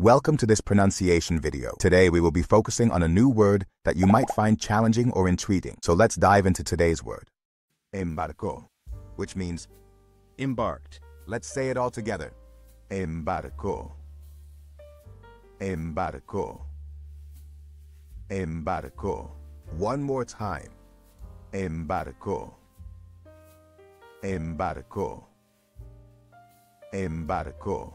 Welcome to this pronunciation video. Today we will be focusing on a new word that you might find challenging or intriguing. So let's dive into today's word. Embarcó, which means embarked, let's say it all together. Embarcó. Embarcó. Embarcó. One more time. Embarcó. Embarcó. Embarcó.